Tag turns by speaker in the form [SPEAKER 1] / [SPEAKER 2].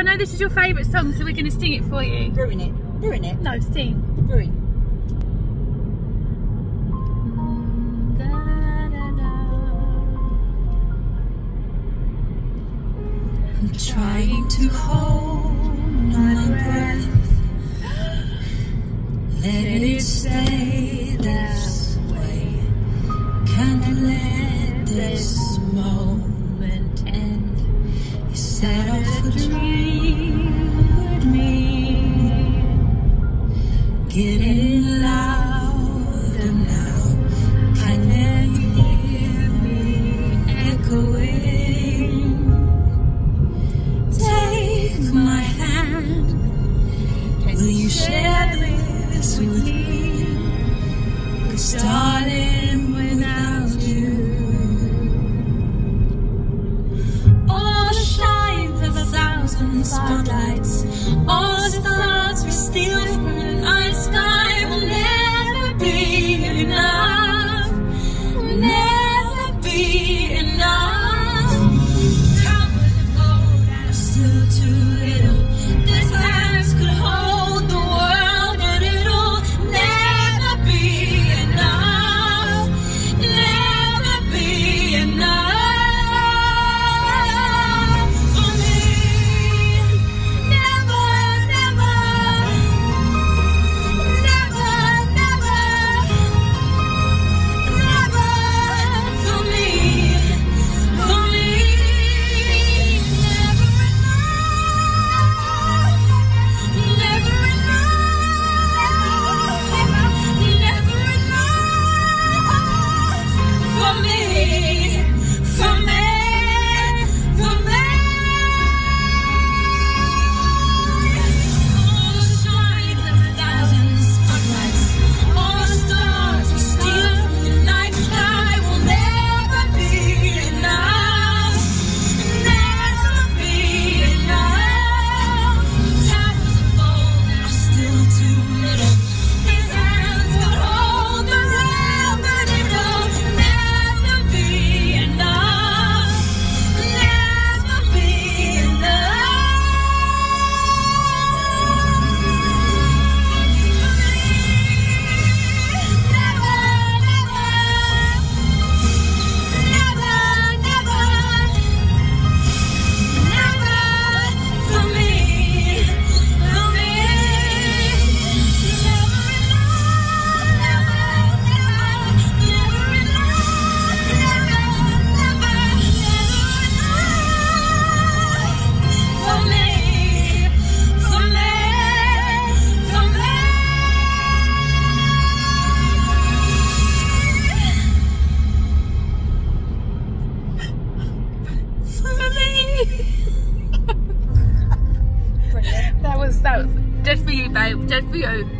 [SPEAKER 1] I know this is your favourite song, so we're going to sing it for you.
[SPEAKER 2] Ruin it. Ruin it.
[SPEAKER 1] No, sing.
[SPEAKER 2] Ruin.
[SPEAKER 3] I'm trying to hold my breath. Let it stay this way. Can't let this moment with me? Cause darling, without you, all the shine of a thousand spotlights, all the thoughts we steal from the night sky will never be enough. Never be enough. Still too little.
[SPEAKER 1] This Babe. Dead for you.